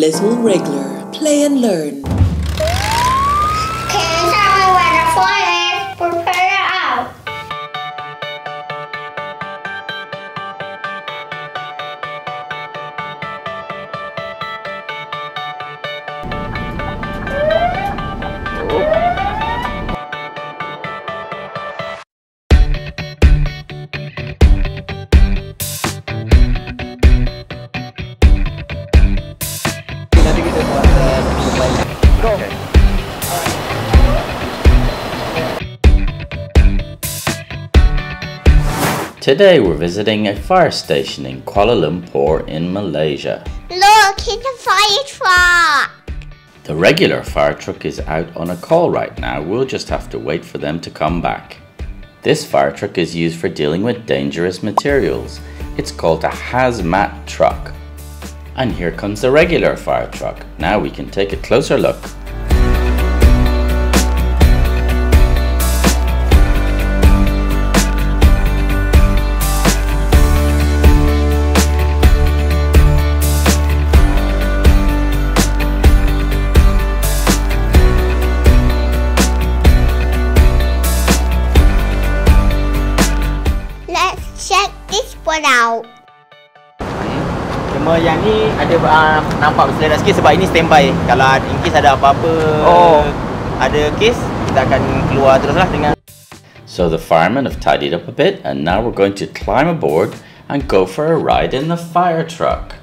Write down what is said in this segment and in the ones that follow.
Little Wriggler, play and learn. Today we're visiting a fire station in Kuala Lumpur in Malaysia. Look, it's a fire truck. The regular fire truck is out on a call right now, we'll just have to wait for them to come back. This fire truck is used for dealing with dangerous materials. It's called a hazmat truck. And here comes the regular fire truck. Now we can take a closer look. Cuma yang ni ada uh, nampak bersedia sikit sebab ini standby. Kalau in case ada apa-apa Oh. ada kes, kita akan keluar teruslah dengan So the firemen have tidied up a bit and now we're going to climb aboard and go for a ride in the fire truck.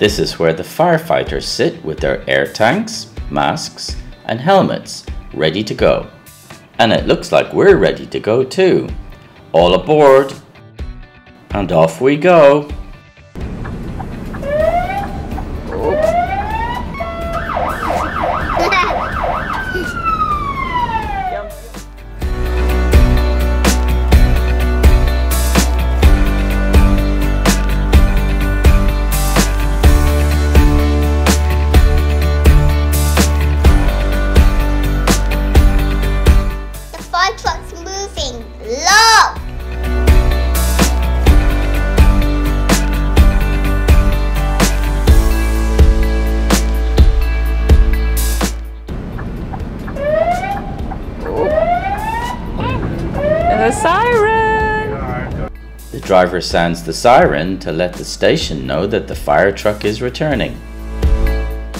This is where the firefighters sit with their air tanks, masks, and helmets ready to go. And it looks like we're ready to go too. All aboard! And off we go! Driver sounds the siren to let the station know that the fire truck is returning.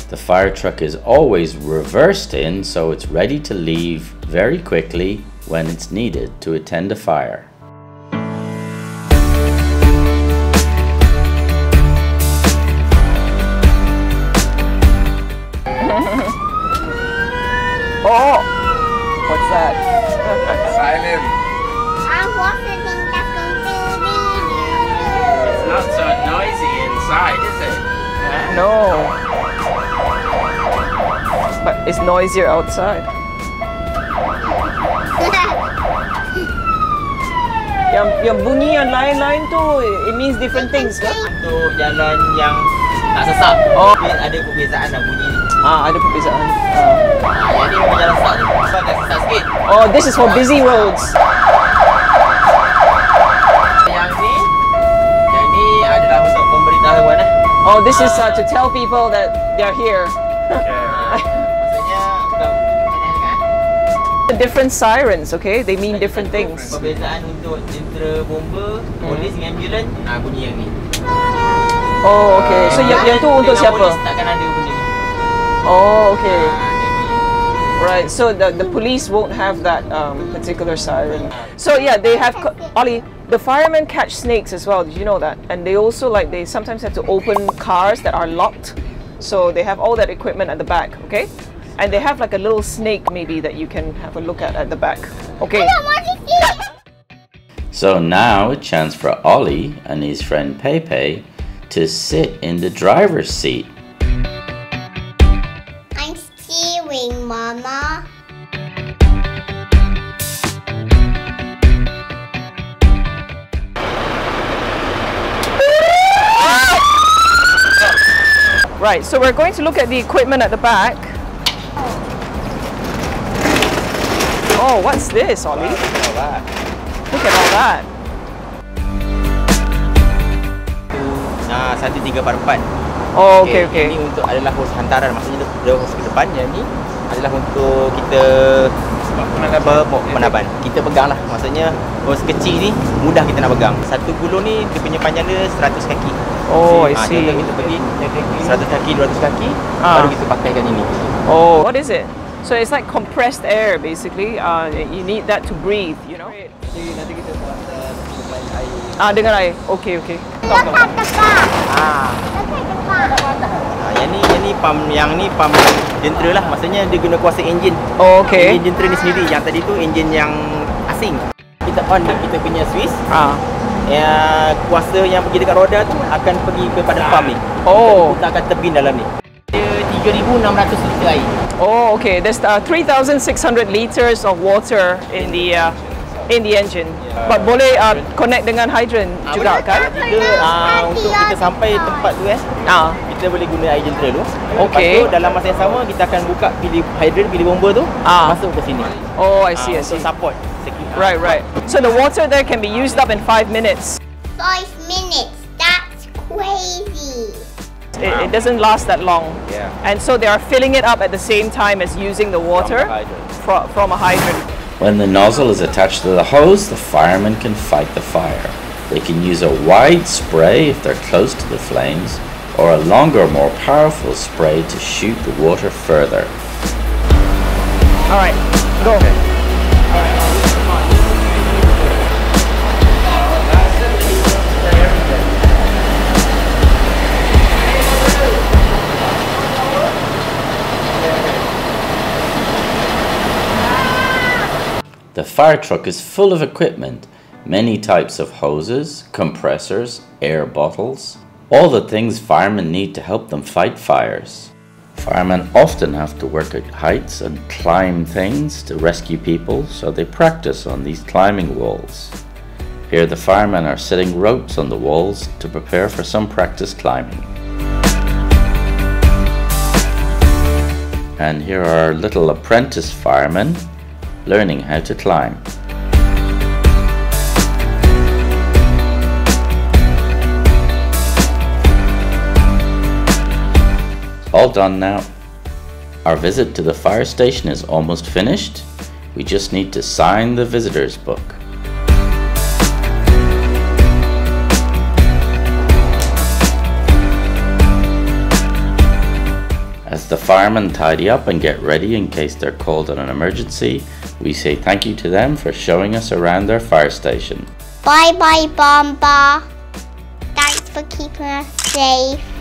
The fire truck is always reversed in so it's ready to leave very quickly when it's needed to attend a fire. But it's noisier outside. Yang yang bunyi yang lain-lain tu, it means different things kan? untuk jalan yang tak sesak. Oh. Dia ada perbezaan lah bunyi ni. Ah, ada perbezaan. Ah. Ah, yang ni memang jalan sesak ni. So agak sesak sikit. Oh, this is for busy roads. Yang ni, yang ni adalah untuk pemberitahuan eh. Oh, this is uh, to tell people that they're here. Maksudnya different sirens, okay? They mean different things. Perbezaan untuk bomba, polis dengan ambulans, ah bunyi yang ni. Oh, okay. So yang, yang tu untuk siapa? Polis takkan ada bunyi. Oh, okay. Ah. Right. So the the police won't have that um, particular siren. So yeah, they have Ollie. The firemen catch snakes as well. Did you know that? And they also like they sometimes have to open cars that are locked. So they have all that equipment at the back. Okay. And they have like a little snake maybe that you can have a look at at the back. Okay. What is it? So now a chance for Ollie and his friend Pepe to sit in the driver's seat. I'm steering, Mama. Right. So we're going to look at the equipment at the back. Oh, what's this, Ollie? Look at all that. Nah, satu tiga empat empat. Oh, okay, okay. Ini untuk adalah hos hantaran. Maksudnya dia hos ke depan. Yang ni adalah untuk kita penaban. penaban. Kita pegang lah. Maksudnya hos kecil ni mudah kita nak pegang. Satu gulung ni dia punya panjang dia 100 kaki. Oh, I Ah, see. contoh kita pergi 100 kaki, 200 kaki, Ah. baru kita pakaikan ini. Oh, what is it? So it's like compressed air, basically. Uh, you need that to breathe, you know. Jadi nanti kita buat supply air. Ah, dengan air. Okay, okay. Ah, ah, yang ni yang ni pam yang ni pam jentera lah. Maksudnya dia guna kuasa enjin. Oh, okay. Enjin jentera ni sendiri. Yang tadi tu enjin yang asing. Kita on kita punya switch. Ah. yang kuasa yang pergi dekat roda tu akan pergi kepada farm ni. Oh. Kita akan tebin dalam ni. Dia 3600 liter air. Oh, okay. There's uh, 3,600 liters of water in the uh, in the engine. But boleh uh, connect dengan hydrant juga kan? Jika ah, untuk kita sampai tempat tu eh, Ah. kita boleh guna air jentera dulu. Okey. Lepas tu dalam masa yang sama kita akan buka pili hydrant, pili bomba tu Ah. masuk ke sini. Oh, I see, I Ah, see. Untuk support. Right, right. So the water there can be used up in five minutes. Five minutes. That's crazy. It, it doesn't last that long. Yeah. And so they are filling it up at the same time as using the water hydrant. fro- from a hydrant. When the nozzle is attached to the hose, the firemen can fight the fire. They can use a wide spray if they're close to the flames, or a longer, more powerful spray to shoot the water further. All right, go. The fire truck is full of equipment, many types of hoses, compressors, air bottles, all the things firemen need to help them fight fires. Firemen often have to work at heights and climb things to rescue people, so they practice on these climbing walls. Here the firemen are setting ropes on the walls to prepare for some practice climbing. And here are little apprentice firemen learning how to climb. All done now. Our visit to the fire station is almost finished. We just need to sign the visitor's book. As the firemen tidy up and get ready in case they're called on an emergency, we say thank you to them for showing us around their fire station. Bye bye, Bomba. Thanks for keeping us safe.